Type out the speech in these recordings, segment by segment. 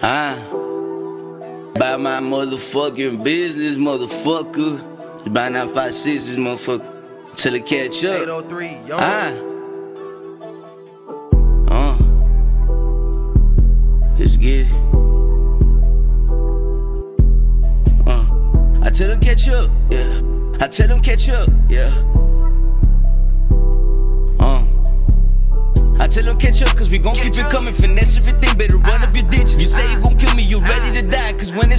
Ah, by my motherfucking business, motherfucker. By now five sixes, motherfucker. Till it catch up. 803, yo. Ah. Uh. Let's get it. Uh. I tell them catch up, yeah. I tell them catch up, yeah. Uh. I tell them catch up, cause we gon' keep it coming. Finesse everything, better run up your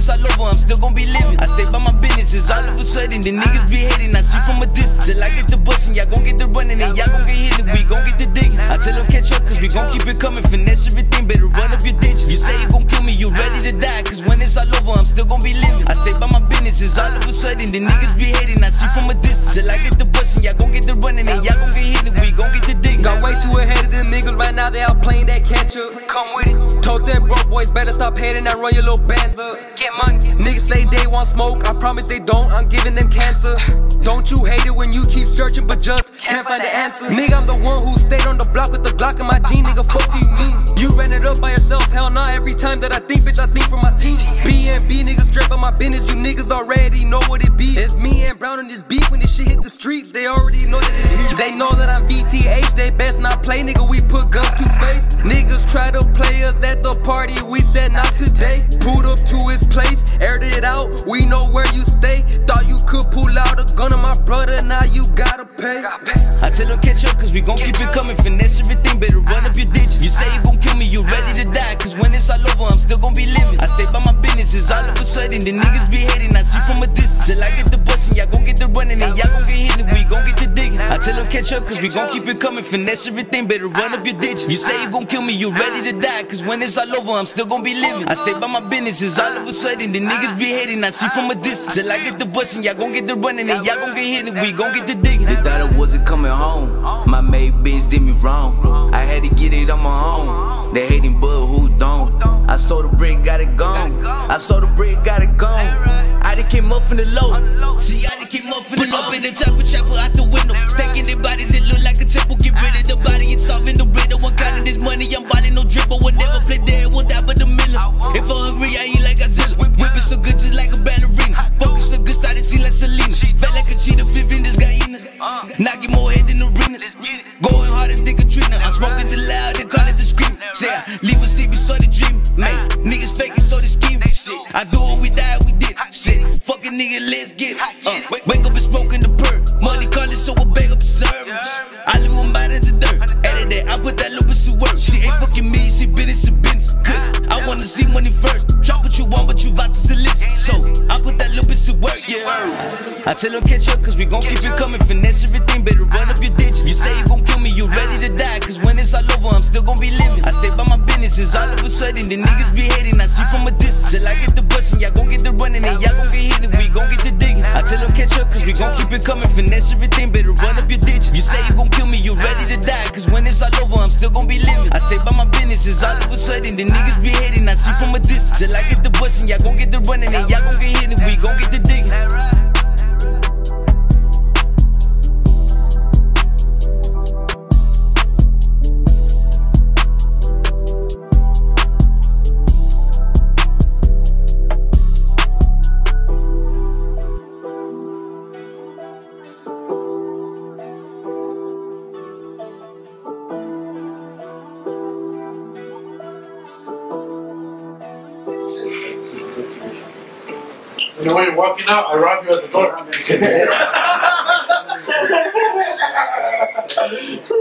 die. Cause when it's all over, I'm still gon' be living. I stay by my businesses, all of a sudden. The niggas be hating, I see from a distance. Till I get the bustin', y'all gon' get the running, and y'all gon' get hit, and we gon' get the digging. I tell them catch up, cause we gon' keep it coming. Finesse everything, better run up your digits. You say you gon' kill me, you ready to die. Cause when it's all over, I'm still gon' be living. I stay by my businesses, all of a sudden. The niggas be hating, I see from a distance. Till I get the bustin', y'all gon' get the running, and y'all gon' get hit, and we gon' get the digging. Got way too ahead of them niggas right now, they out playing that catch up. Come with it. Told them broke boys better stop hating and run your little bands say they want smoke, I promise they don't, I'm giving them cancer. Don't you hate it when you keep searching but just can't find the answer? Nigga, I'm the one who stayed on the block with the Glock in my jean, nigga, fuck do you mean? You ran it up by yourself, hell nah, every time that I think, bitch, I think for my team. BMB niggas straight on my business, you niggas already know what it be. It's me and Brown on this beat, when this shit hit the streets, they already know that heat. They know that I'm BTH, they best not play, nigga, we put guns to face. Niggas try to play us at the party, we said not today. Pulled up to his place, aired it out, we know where you stay. Thought you could pull out a gun on my brother, now you gotta pay. I tell them catch up, cause we gon' keep it coming. Finesse everything, better run up your digits. You say you gon' kill me, you ready to die. Cause when it's all over, I'm still gon' be living. I stay by my business, all of a sudden. The niggas be hating, I see from a distance. Till I get the bustin', y'all gon' get the running, and y'all gon' get hit, and we gon' get the. I tell catch up, cause we gon' keep it coming. Finesse everything, better run up your digits. You say you gon' kill me, you ready to die. Cause when it's all over, I'm still gon' be living. I stay by my business, it's all of a sudden. The niggas be hating, I see from a distance. Till I get the bustin', y'all gon' get the running, and y'all gon' get hit, and we gon' get the digging. They thought I wasn't coming home. My maid bitch did me wrong. I had to get it on my own. They hating, but who don't? I sold the brick, got it gone. I sold the brick, got it came up from the low. See, I done came up from the low. Up in the of chopper out the window. Stacking their bodies, it look like a temple. Get rid of the body, it's solving the riddle. One counting this money, I'm ballin' no dribble. Will never play dead, won't die but the miller. If I'm hungry, I eat like Godzilla. Whip it so good, just like a ballerina. Focus so good, started see like Selena. Felt like a cheetah, flipping this guy in Knocking uh. more head than arenas. Going harder than Katrina. I'm smoking too nigga, let's get it. Uh, wake, wake up and smoking the perk. Money calling, so I beg up the servers. I leave them out in the dirt. Edit that, I put that lupus to work. She ain't fucking me, she business to business. Cause I wanna see money first. Drop what you want, but you about to solicit. So I put that lupus to work, yeah. I tell them catch up, cause we gon' keep it coming. Finesse everything, better run up your digits. You say you gon' kill me, you ready to die. Cause when it's all over, I'm still gon' be living. I stay by my business, it's all of a sudden. The niggas be hating, I see from a distance. Till I get the bustin', y'all gon' get the running, and y'all gon' get hit, keep it coming. Finesse everything, better run up your digits. You say you gon' kill me, you ready to die. Cause when it's all over, I'm still gon' be living. I stay by my business, it's all of a sudden. The niggas be hating, I see from a distance. Till I get the bustin', y'all gon' get the running, and y'all gon' get hit, and we gon' get the digging. On the way walking out, I rob you at the door.